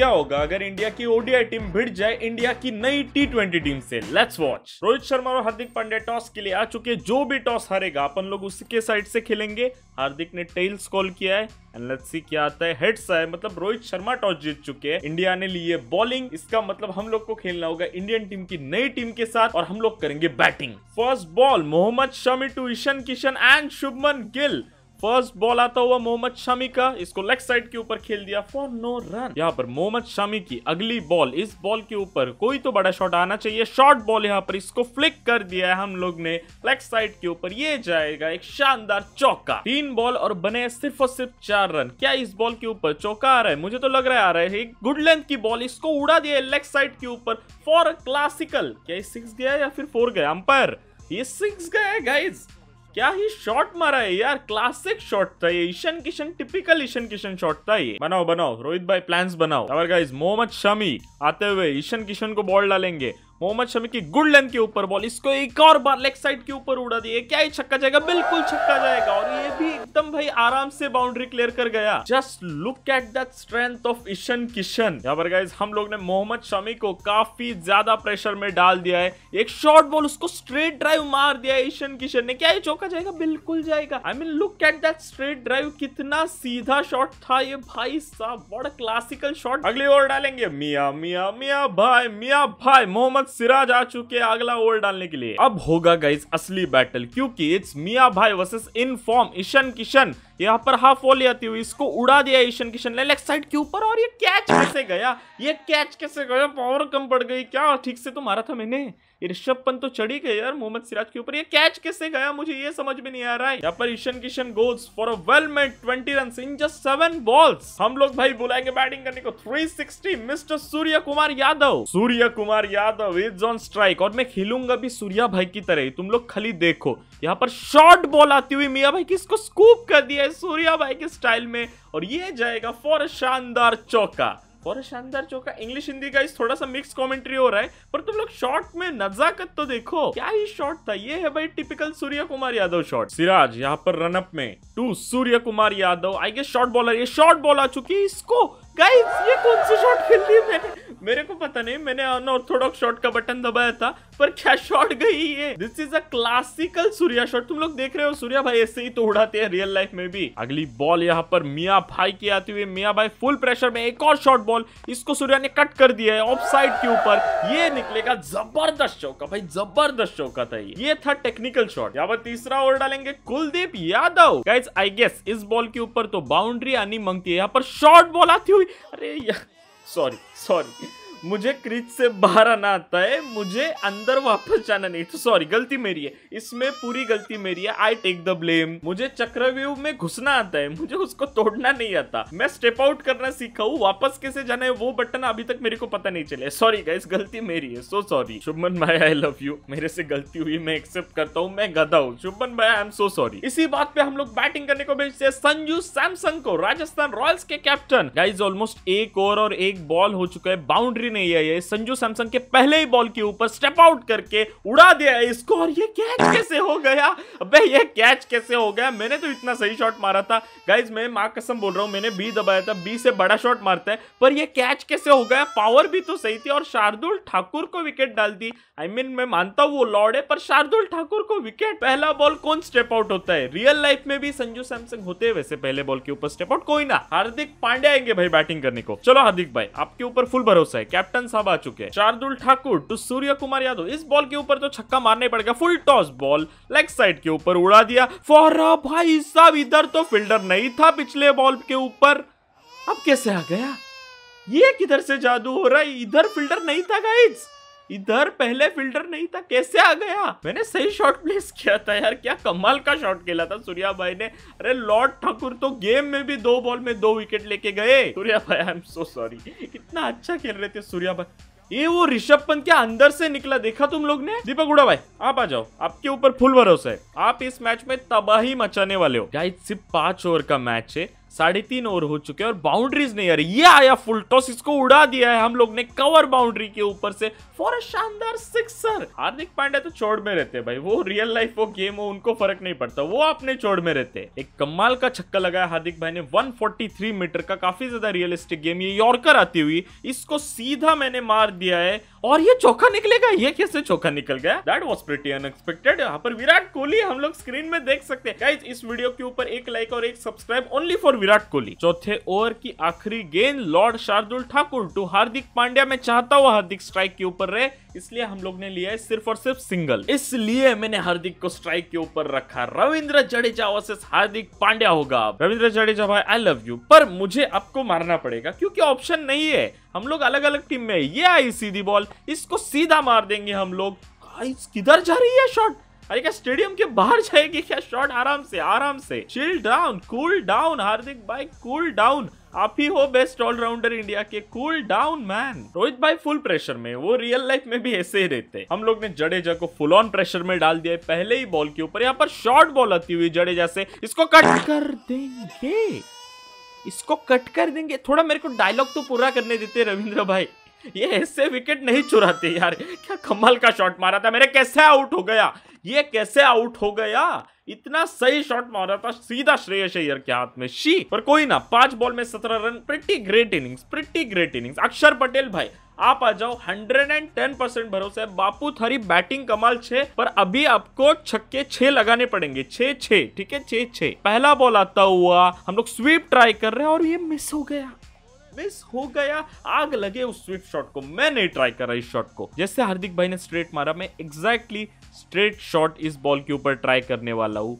क्या होगा अगर इंडिया की ओडीआई टीम भिड़ जाए इंडिया की नई टी ट्वेंटी टीम से? लेट्स वॉच रोहित शर्मा और हार्दिक पांड्या टॉस के लिए आ चुके जो भी टॉस हारेगा, अपन लोग उसके साइड से खेलेंगे। हार्दिक ने टेल्स कॉल किया है। एंड लेट्स सी क्या आता है। हेड्स है मतलब रोहित शर्मा टॉस जीत चुके हैं। इंडिया ने लिए बॉलिंग इसका मतलब हम लोग को खेलना होगा इंडियन टीम की नई टीम के साथ और हम लोग करेंगे batting first ball Mohammad Shami to Ishan Kishan and Shubman Gill. First ball आता हुआ मोहम्मद शामी का, इसको लेग साइड के ऊपर खेल दिया फॉर नो रन यहाँ पर मोहम्मद शामी की अगली बॉल इस बॉल के ऊपर कोई तो बड़ा शॉट आना चाहिए। शॉर्ट बॉल यहाँ पर इसको फ्लिक कर दिया है हम लोग ने। लेग साइड के ऊपर ये जाएगा एक शानदार चौका। तीन बॉल और बने सिर्फ़ और सिर्फ़ चार रन क्या इस बॉल के ऊपर चौका आ रहा है? मुझे तो लग रहा है आ रहा है। गुड लेंथ की बॉल इसको उड़ा दिया लेग साइड के ऊपर फॉर क्लासिकल क्या सिक्स गया या फिर फोर गया? अंपायर ये सिक्स गया गाइज़ क्या ही शॉट मारा है यार क्लासिक शॉट था ये ईशन किशन टिपिकल ईशन किशन शॉट था ये। बनाओ बनाओ, रोहित भाई प्लान्स बनाओ। अवर गाइज़ मोहम्मद शमी, आते हुए ईशन किशन को बॉल डालेंगे। मोहम्मद शमी की गुड लेंथ के ऊपर बॉल इसको एक और बार लेग साइड के ऊपर उड़ा दिए। क्या ही छक्का जाएगा? बिल्कुल छक्का जाएगा। और ये भी एकदम भाई आराम से बाउंड्री क्लियर कर गया। Just look at that strength of Ishan Kishan यहाँ पर गाइज़ हम लोग ने मोहम्मद शमी को काफ़ी ज़्यादा प्रेशर में डाल दिया है। एक शॉर्ट बॉल उसको स्ट्रेट ड्राइव मार दिया है ईशन किशन ने। क्या ये चौका जाएगा? बिल्कुल जाएगा। I mean look at that straight drive कितना सीधा शॉट था ये भाई साहब। बड़ा क्लासिकल शॉट अगली ओवर डालेंगे। मिया मिया मिया भाई मिया भाई। मोहम्मद सिराज आ चुके हैं अगला ओवर डालने के लिए। अब होगा गाइज़ असली बैटल क्योंकि इट्स मिया भाई versus in form Ishan Kishan यहाँ पर हाफ़ वॉली आती हुई इसको उड़ा दिया ईशन किशन ने लेफ़्ट साइड के ऊपर और ये कैच कैसे गया? ये कैच कैसे गया? पावर कम पड़ गई क्या? ठीक से तो मारा था मैंने। ऋषभ पंत तो चढ़ी गए यार मोहम्मद सिराज के ऊपर। ये कैच कैसे गया? मुझे ये समझ में नहीं आ रहा है। यहाँ पर Ishan Kishan goes for a well made 20 run in just seven balls हम लोग भाई बुलाएँगे बैटिंग करने को। 360 mister Surya Kumar Yadav Surya Kumar Yadav is on strike और मैं खेलूँगा भी सूर्या भाई की तरह तुम लोग खाली देखो। यहाँ पर शॉर्ट बॉल आती हुई मिया भाई किसको स्कूप कर दिया है? सूर्या भाई के स्टाइल में। और ये जाएगा फॉर शानदार चौका। और शानदार चौका। इंग्लिश हिंदी का इस थोड़ा सा मिक्स कमेंट्री हो रहा है, पर तुम लोग शॉट में नजाकत तो देखो। क्या ही शॉट था? ये है भाई टिपिकल सूर्य कुमार यादव शॉट सिराज, यहाँ पर रनअप में। To Surya Kumar Yadav. I guess short bowler ये शॉर्ट बॉल आ चुकी है। इसको गाइस ये कौन सी शॉट खेल दी मैंने मेरे को पता नहीं, मैंने अनऑर्थोडॉक्स शॉट का बटन दबाया था, पर क्या शॉट गई ये? This is a classical Surya shot तुम लोग देख रहे हो सूर्या भाई ऐसे ही तो उड़ाते हैं रियल लाइफ में भी। अगली बॉल यहाँ पर मिया भाई की आती हुई, मिया भाई फुल प्रेशर में एक और शॉट बॉल इसको सूर्या ने कट कर दिया है ऑफ़ साइड के ऊपर। ये निकलेगा ज़बरदस्त चौका भाई ज़बरदस्त चौका था ये। ये था टेक्निकल शॉट यहाँ पर तीसरा ओवर डालेंगे Kuldeep Yadav. Guys I guess इस बॉल के ऊपर तो बाउंड्री आनी मांगती है। यहाँ पर शॉर्ट बॉल आती अरे यार। सॉरी सॉरी मुझे क्रिच से बाहर आना आता है, मुझे अंदर वापस जाना नहीं। तो सॉरी गलती मेरी है। इसमें पूरी गलती मेरी है। आई टेक द ब्लेम मुझे चक्रव्यूह में घुसना आता है, मुझे उसको तोड़ना नहीं आता। मैं स्टेप आउट करना सीखा हूँ, वापस कैसे जाना है वो बटन अभी तक मेरे को पता नहीं चले। सॉरी गाइस गलती मेरी है। सो सॉरी शुभमन भाई आई लव यू मेरे से गलती हुई, मैं एक्सेप्ट करता हूँ, मैं गधा हूँ। शुभमन भाई आई एम सो सॉरी इसी बात पे हम लोग बैटिंग करने को भेजते हैं संजू सैमसंग को। राजस्थान रॉयल्स के कैप्टन गाइज़ ऑलमोस्ट एक ओवर और एक बॉल हो चुका है। बाउंड्री नहीं है ये। संजू सैमसंग के पहले ही बॉल के ऊपर स्टेप आउट करके उड़ा दिया है इसको और ये कैच कैसे हो गया? अबे ये कैच कैसे हो गया? मैंने तो इतना सही शॉट मारा था। गाइज़ मैं माँ कसम बोल रहा हूँ मैंने बी दबाया था। बी से बड़ा शॉट मारता है। पर ये कैच कैसे हो गया? पावर भी तो सही थी और शार्दुल ठाकुर को विकेट डाल दी। आई I मीन mean, मैं मानता हूँ वो लॉर्ड है पर शार्दुल ठाकुर को विकेट पहला बॉल कौन स्टेप आउट होता है? रियल लाइफ में भी संजू सैमसंग होते हैं वैसे पहले बॉल के ऊपर स्टेप आउट कोई ना हार्दिक पांडे आएँगे भाई बैटिंग करने को। चलो हार्दिक भाई आपके ऊपर फुल भरोसा है। कैप्टन साहब आ चुके हैं। शार्दुल ठाकुर टू सूर्य कुमार यादव। इस बॉल के ऊपर तो छक्का मारने पड़ेगा। Full toss ball leg side के ऊपर उड़ा दिया। फॉर भाई साहब, इधर तो फील्डर नहीं था पिछले बॉल के ऊपर। अब कैसे आ गया? ये किधर से जादू हो रहा है? इधर फील्डर नहीं था गाइज़ इधर पहले फ़िल्टर नहीं था, कैसे आ गया? मैंने सही शॉट प्लेस किया था यार, क्या कमाल का शॉट खेला था सूर्या भाई ने। अरे लॉर्ड ठाकुर तो गेम में भी दो बॉल में दो विकेट लेके गए। सूर्या भाई आई एम सो सॉरी कितना अच्छा खेल रहे थे सूर्या भाई। ये वो ऋषभ पंत के अंदर से निकला, देखा तुम लोग ने? दीपक उड़ा भाई, आप आ जाओ। आपके ऊपर फुल भरोसा है। आप इस मैच में तबाही मचाने वाले हो। गाइस सिर्फ़ पाँच ओवर का मैच है। साढ़े तीन ओवर हो चुके हैं और बाउंड्रीज नहीं आ रही। ये आया फुल टॉस इसको उड़ा दिया है हम लोग ने कवर बाउंड्री के ऊपर से। फॉर अ शानदार सिक्सर हार्दिक पांड्या तो चौड़ में रहते भाई। वो रियल लाइफ वो गेम हो, उनको फ़र्क नहीं पड़ता। वो अपने चौड़ में रहते एक कमाल का छक्का लगाया हार्दिक भाई ने। 143 मीटर का काफ़ी ज़्यादा रियलिस्टिक गेम ये यॉर्कर आती हुई, इसको सीधा मैंने मार दिया है। और ये चौका निकलेगा? ये कैसे चौका निकल गया? दैट वॉज़ प्रिटी अनएक्सपेक्टेड यहाँ पर विराट कोहली हम लोग स्क्रीन में देख सकते हैं। इस वीडियो के ऊपर एक लाइक और एक subscribe only for Virat Kohli. चौथे ओवर की आखिरी गेंद लॉर्ड शार्दुल ठाकुर टू हार्दिक पांड्या। में चाहता हुआ हार्दिक स्ट्राइक के ऊपर रहे, इसलिए हम लोग ने लिया है सिर्फ़ और सिर्फ़ सिंगल इसलिए मैंने हार्दिक को स्ट्राइक के ऊपर रखा। रविंद्र जडेजा वर्सेस हार्दिक पांड्या होगा रविंद्र जडेजा भाई आई लव यू पर मुझे आपको मारना पड़ेगा, क्योंकि ऑप्शन नहीं है। हम लोग अलग अलग टीम में ये आई सीधी बॉल इसको सीधा मार देंगे हम लोग। किधर जा रही है शॉट अरे क्या स्टेडियम के बाहर जाएगी क्या? शॉट आराम से आराम से। Chill down cool down Hardik भाई कूल डाउन आप ही हो बेस्ट ऑलराउंडर इंडिया के। कूल डाउन मैन रोहित भाई फुल प्रेशर में। वो रियल लाइफ में भी ऐसे ही रहते। हम लोग ने जडेजा को फुल ऑन प्रेशर में डाल दिया पहले ही बॉल के ऊपर। यहाँ पर शॉर्ट बॉल आती हुई जडेजा से। इसको कट कर देंगे। इसको कट कर देंगे। थोड़ा मेरे को डायलॉग तो पूरा करने देते रविंद्र भाई। ये ऐसे विकेट नहीं चुराते यार। क्या कमाल का शॉट मारा था मेरे कैसे आउट हो गया? ये कैसे आउट हो गया? इतना सही शॉट मारा था, सीधा श्रेयस अय्यर के हाथ में। शी, पर कोई ना, पाँच बॉल में सत्रह run pretty great innings pretty great innings Akshar Patel भाई, आप आ जाओ 110 परसेंट भरोसा है। बापू, थारी बैटिंग कमाल छे, पर अभी आपको छक्के छह लगाने पड़ेंगे। छह छह ठीक है? छह छह पहला बॉल आता हुआ, हम लोग स्वीप ट्राई कर रहे हैं और ये मिस हो गया। मिस हो गया। आग लगे उस स्विफ्ट शॉट को। मैं नहीं ट्राई करा इस शॉट को। जैसे हार्दिक भाई ने स्ट्रेट मारा, मैं एग्जैक्टली स्ट्रेट शॉट इस बॉल के ऊपर ट्राई करने वाला हूँ।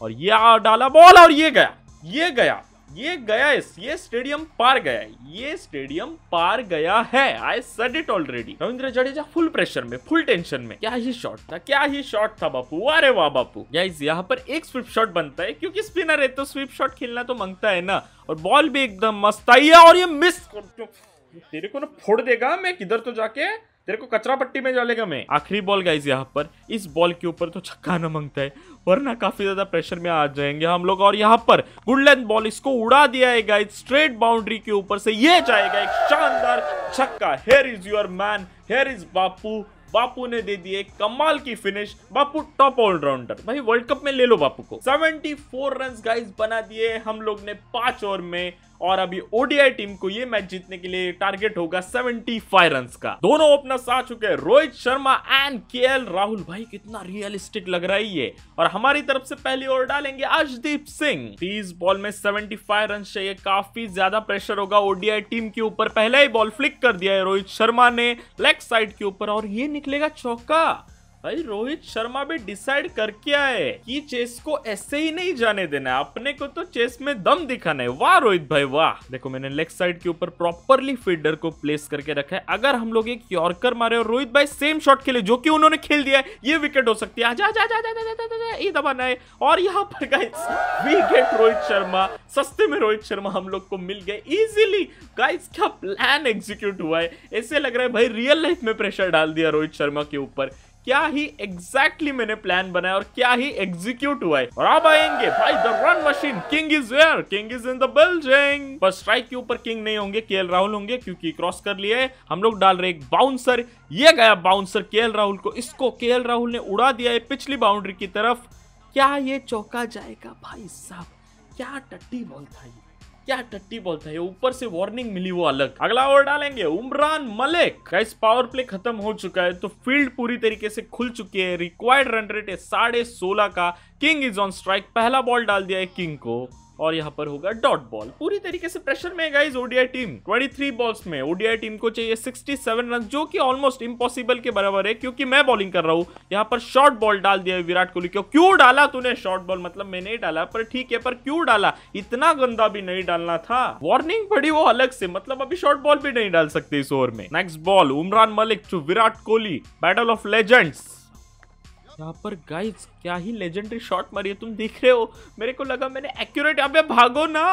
और ये डाला बॉल और ये गया ये गया। ये गया इस, ये स्टेडियम पार गया है, ये स्टेडियम पार गया है। I said it already Ravindra Jadeja full pressure में फुल टेंशन में। क्या ही शॉट था, क्या ही शॉट था बापू, अरे वाह बापू। गाइस यहाँ पर एक स्विप शॉट बनता है, क्योंकि स्पिनर है तो स्विप शॉट खेलना तो माँगता है ना। और बॉल भी एकदम मस्त आई है, और ये मिस तेरे को ना फोड़ देगा, मैं किधर तो जाके तेरे को कचरा पट्टी में डालेगा मैं। आखिरी बॉल गाइज़ यहाँ पर, इस बॉल के ऊपर तो छक्का न माँगता है, वरना काफ़ी ज़्यादा प्रेशर में आ जाएँगे हम लोग। और यहाँ पर गुड लेंथ बॉल इसको उड़ा दिया है गाइज़ स्ट्रेट बाउंड्री के ऊपर से ये जाएगा एक शानदार छक्का। Here is your man here is Bapu. Bapu ने दे दिए कमाल की फिनिश बापू टॉप ऑलराउंडर भाई वर्ल्ड कप में ले लो बापू को। 74 रन गाइस बना दिए हम लोग ने पाँच ओवर में। और अभी ओडीआई टीम को ये मैच जीतने के लिए टारगेट होगा 75 रन का। दोनों ओपनर्स आ चुके हैं, रोहित शर्मा एंड के राहुल। भाई, कितना रियलिस्टिक लग रहा है ये। और हमारी तरफ़ से पहली ओवर डालेंगे अर्शदीप सिंह। तीस बॉल में 75 रन चाहिए काफ़ी ज़्यादा प्रेशर होगा ओडीआई टीम के ऊपर। पहले ही बॉल फ्लिक कर दिया है रोहित शर्मा ने लेग साइड के ऊपर और ये निकलेगा चौका। भाई, रोहित शर्मा भी डिसाइड करके आए कि चेस को ऐसे ही नहीं जाने देना अपने को तो चेस में दम दिखाना है। वाह, रोहित भाई, वाह। देखो, मैंने लेग साइड के ऊपर प्रॉपरली फील्डर को प्लेस करके रखा है। अगर हम लोग एक यॉर्कर मारे और रोहित भाई सेम शॉट खेले जो कि उन्होंने खेल दिया है, ये विकेट हो सकती है। आजा जा जा जा जा जा ये दबाना है। और यहाँ पर guys we get Rohit Sharma, सस्ते में रोहित शर्मा हम लोग को मिल गए इजीली गाइस क्या प्लान एग्जीक्यूट हुआ है? ऐसे लग रहा है भाई रियल लाइफ में प्रेशर डाल दिया रोहित शर्मा के ऊपर। क्या ही एग्जैक्टली exactly मैंने प्लान बनाया और क्या ही एग्जीक्यूट हुआ है। और अब आएँगे भाई the run machine king is where king is in the building पर स्ट्राइक के ऊपर किंग नहीं होंगे केएल राहुल होंगे, क्योंकि क्रॉस कर लिए हम लोग डाल रहे एक बाउंसर ये गया बाउंसर केएल राहुल को। इसको केएल राहुल ने उड़ा दिया है पिछली बाउंड्री की तरफ़। क्या ये चौका जाएगा भाई साहब? क्या टट्टी बॉल था ये? क्या टट्टी बोलता है? ये ऊपर से वार्निंग मिली वो अलग। अगला ओवर डालेंगे, Umran Malik. Guys power play खत्म हो चुका है? तो फ़ील्ड पूरी तरीके से खुल चुकी है। रिक्वायर्ड रन रेट है साढ़े सोलह का। किंग इज़ ऑन स्ट्राइक पहला बॉल डाल दिया है किंग को। और यहाँ पर होगा डॉट बॉल। पूरी तरीके से प्रेशर में गाइस ओडीआई टीम 23 बॉल्स में ओडीआई टीम को चाहिए 67 रन जो कि ऑलमोस्ट इम्पॉसिबल के बराबर है, क्योंकि मैं बॉलिंग कर रहा हूँ। यहाँ पर शॉर्ट बॉल डाल दिया विराट कोहली क्यों क्यों डाला तूने शॉर्ट बॉल मतलब मैंने डाला, पर ठीक है, पर क्यों डाला? इतना गंदा भी नहीं डालना था। वार्निंग पड़ी वो अलग से मतलब अभी शॉर्ट बॉल भी नहीं डाल सकते इस ओवर में। Next ball Umran Malik to Virat Kohli. Battle of legends यहाँ पर गाइस क्या ही लेजेंडरी शॉट मारी है, तुम देख रहे हो? मेरे को लगा मैंने एक्यूरेट अबे भागो ना।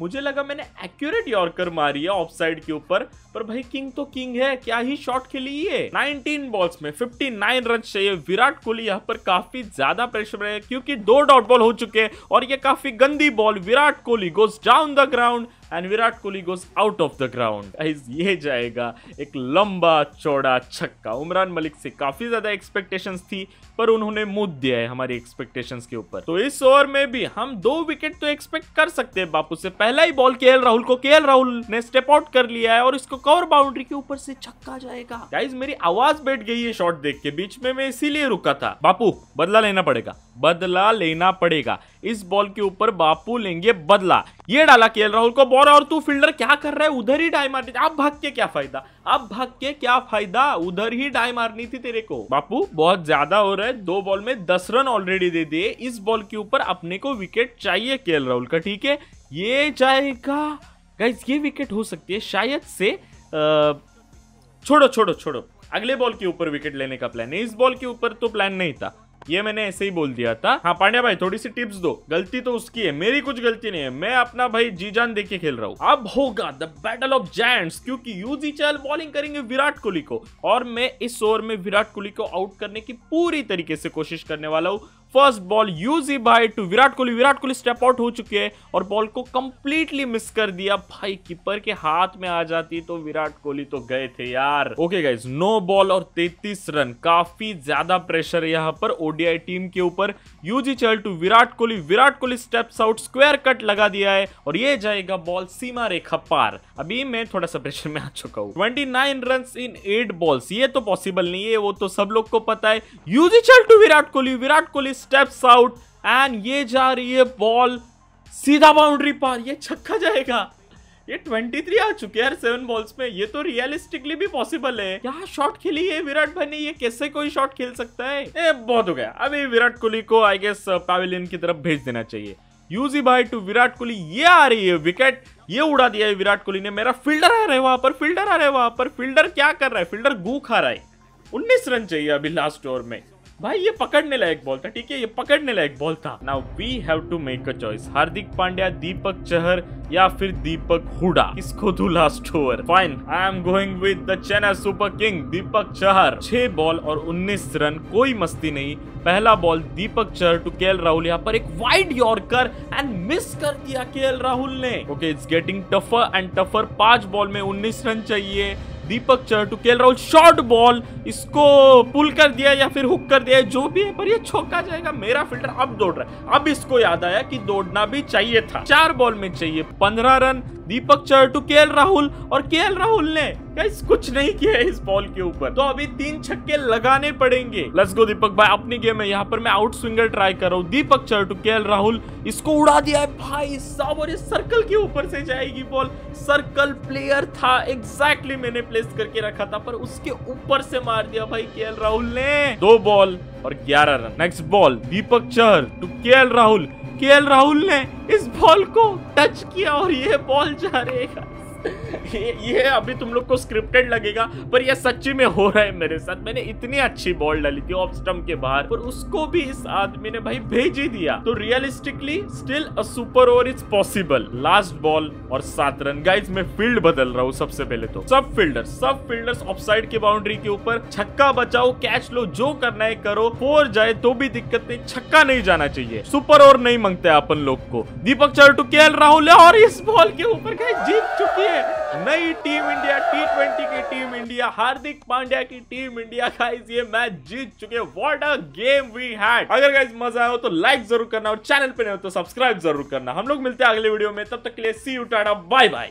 मुझे लगा मैंने एक्यूरेट यॉर्कर मारी है ऑफ़ साइड के ऊपर। पर भाई किंग तो किंग है, क्या ही शॉट खेली है 19 बॉल्स में 59 रन चाहिए विराट कोहली यहाँ पर काफ़ी ज़्यादा प्रेशर में है, क्योंकि दो डॉट बॉल हो चुके हैं और ये काफ़ी गंदी ball Virat Kohli goes down the ground and Virat Kohli goes out of the ground ये जाएगा एक लंबा चौड़ा छक्का। उमरान मलिक से काफ़ी ज़्यादा एक्सपेक्टेशंस थी, पर उन्होंने मुँह दिया है हमारी एक्सपेक्टेशंस के ऊपर। तो इस ओवर में भी हम दो विकेट तो एक्सपेक्ट कर सकते हैं बापू से। पहला ही बॉल के राहुल को। के राहुल ने स्टेप आउट कर लिया है और इसको कवर बाउंड्री के ऊपर से छक्का जाएगा। गाइज़ मेरी आवाज़ बैठ गई है शॉट देख के। बीच में मैं इसीलिए रुका था। बापू, बदला लेना पड़ेगा। बदला लेना पड़ेगा। इस बॉल के ऊपर बापू लेंगे बदला। ये डाला के राहुल को बॉल और तू फील्डर क्या कर रहा है? उधर ही डाई मारनी अब भाग के क्या फ़ायदा? अब भाग के क्या फ़ायदा? उधर ही डाई मारनी थी तेरे को। बापू, बहुत ज़्यादा हो रहा है। दो बॉल में दस रन ऑलरेडी दे दिए। इस बॉल के ऊपर अपने को विकेट चाहिए केएल राहुल का, ठीक है? ये जाएगा। गाइज़ ये विकेट हो सकती है। शायद से छोड़ो छोड़ो छोड़ो। अगले बॉल के ऊपर विकेट लेने का प्लान है। इस बॉल के ऊपर तो प्लान नहीं था। ये मैंने ऐसे ही बोल दिया था। हाँ पांड्या भाई, थोड़ी सी टिप्स दो। गलती तो उसकी है। मेरी कुछ गलती नहीं है। मैं अपना भाई जी जान देख के खेल रहा हूँ। अब होगा द बैटल ऑफ़ जैंट्स क्योंकि यूजी चैल बॉलिंग करेंगे विराट कोहली को। और मैं इस ओवर में विराट कोहली को आउट करने की पूरी तरीके से कोशिश करने वाला हूँ। First ball Yuzi bye to Virat Kohli. Virat Kohli step out हो चुके हैं और बॉल को कंप्लीटली मिस कर दिया। भाई कीपर के हाथ में आ जाती तो विराट कोहली तो गए थे यार। ओके गाइज़ नो बॉल और 33 रन। काफ़ी ज़्यादा प्रेशर यहाँ पर ओडीआई टीम के ऊपर। Yuzi Chahal to Virat Kohli. Virat Kohli steps out square cut लगा दिया है और ये जाएगा बॉल सीमा रेखा पार। अभी मैं थोड़ा सा प्रेशर में आ चुका हूँ। Twenty nine run in eight balls ये तो पॉसिबल नहीं है, वो तो सब लोग को पता है। Yuzi Chahal to Virat Kohli. Virat Kohli steps out and ये जा रही है बॉल सीधा बाउंड्री पार. ये छक्का जाएगा. ये 23 आ चुके हैं सेवन बॉल्स में. ये तो रियलिस्टिकली भी पॉसिबल है. क्या शॉट खेली है विराट भाई ने? ये कैसे कोई शॉट खेल सकता है? ए, बहुत हो गया. अभी विराट कोहली को आई गेस पैविलियन की तरफ़ भेज देना चाहिए. यूजी भाई टू विराट कोहली ये आ रही है विकेट ये उड़ा दिया है विराट कोहली ने. मेरा फील्डर आ रहा है वहाँ पर फील्डर आ रहा है वहाँ पर. फील्डर क्या कर रहा है? फील्डर गू खा रहा है. उन्नीस रन चाहिए अभी लास्ट ओवर में. भाई, ये पकड़ने लायक बॉल था, ठीक है? ये पकड़ने लायक बॉल था। Now we have to make a choice Hardik Pandya, Deepak Chahar या फिर दीपक हुडा? किसको दू last over fine I am going with the Chennai Super King Deepak Chahar. छह बॉल और 19 रन, कोई मस्ती नहीं। पहला ball Deepak Chahar to K Rahul यहाँ पर एक वाइड यॉर्कर एंड मिस कर दिया के राहुल ने। Okay it's getting tougher and tougher पाँच बॉल में 19 रन चाहिए। Deepak Chahar to K L Rahul short ball इसको पुल कर दिया या फिर हुक कर दिया जो भी है, पर ये छोका जाएगा। मेरा फ़िल्टर अब दौड़ रहा है। अब इसको याद आया कि दौड़ना भी चाहिए था। चार बॉल में चाहिए। पंद्रह run, Deepak Chahar to K Rahul. और के राहुल ने गाइस कुछ नहीं किया है इस बॉल के ऊपर। तो अभी तीन छक्के लगाने पड़ेंगे। लेट्स गो दीपक भाई, अपनी गेम है। यहाँ पर मैं आउट स्विंगर ट्राई कर रहा हूँ। दीपक चर टू के राहुल। इसको उड़ा दिया है भाई साहब और इस सर्कल के ऊपर से जाएगी बॉल सर्कल प्लेयर था एग्जैक्टली मैंने प्लेस करके रखा था, पर उसके ऊपर से मार दिया भाई के राहुल ने। दो बॉल और ग्यारह run. Next ball Deepak Chahar to K Rahul. के राहुल ने इस बॉल को टच किया और ये बॉल जा रहेगा। ये ये अभी तुम लोग को स्क्रिप्टेड लगेगा, पर ये सच्ची में हो रहा है मेरे साथ। मैंने इतनी अच्छी बॉल डाली थी ऑफ़ स्टम्प के बाहर, पर उसको भी इस आदमी ने भाई भेज ही दिया। तो realistically still a super over is possible last ball और सात रन गाइज़ मैं फ़ील्ड बदल रहा हूँ सबसे पहले तो। सब फील्डर सब फील्डर्स ऑफ़ साइड के बाउंड्री के ऊपर। छक्का बचाओ कैच लो, जो करना है करो। फोर जाए तो भी दिक्कत नहीं, छक्का नहीं जाना चाहिए। सुपर ओवर नहीं मांगते अपन लोग को। दीपक चर टू के राहुल और इस बॉल के ऊपर। जीत चुकी है नई टीम इंडिया टी ट्वेंटी की टीम इंडिया, हार्दिक पांड्या की टीम इंडिया का इस ये मैच जीत चुके what a game we had अगर गाइस मज़ा आया हो तो लाइक ज़रूर करना और चैनल पे नहीं हो तो सब्सक्राइब ज़रूर करना। हम लोग मिलते हैं अगले वीडियो में। तब तक के लिए see you tata bye bye